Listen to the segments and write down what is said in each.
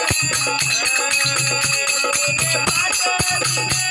Thank you.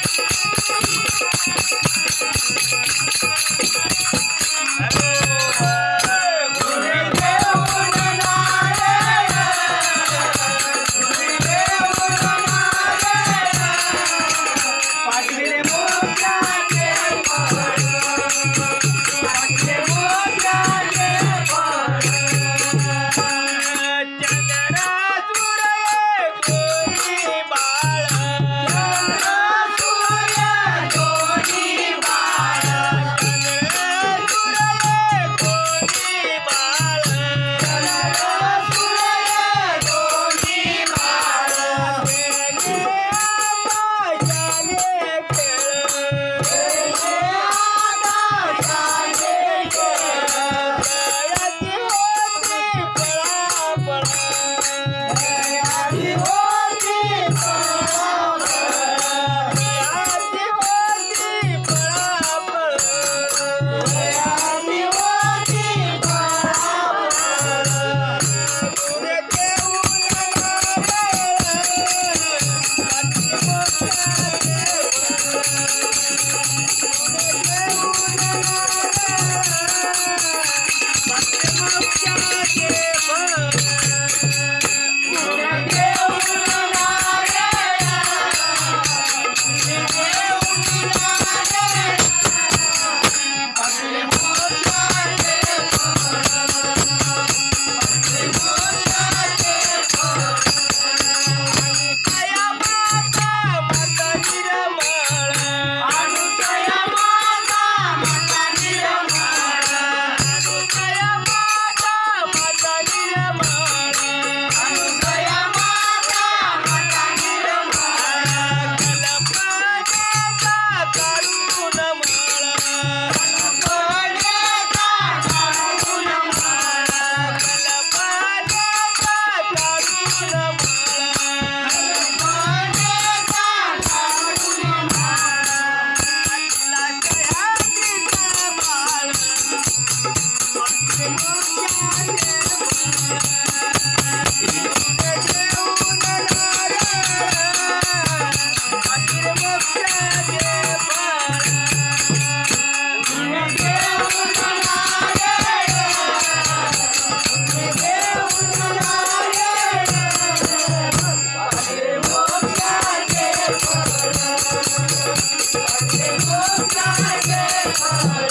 Oh, God,